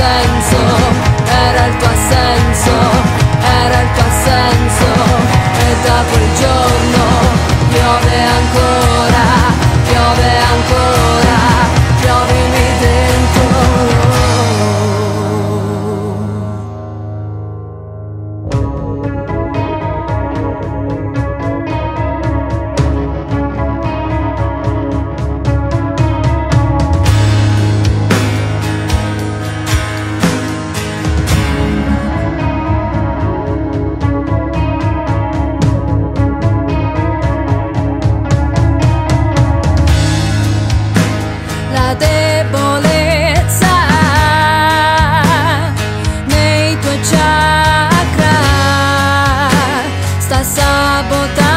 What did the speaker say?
senso, era il tuo assenso. la debolezza nei tuoi chakra. Sta sabotando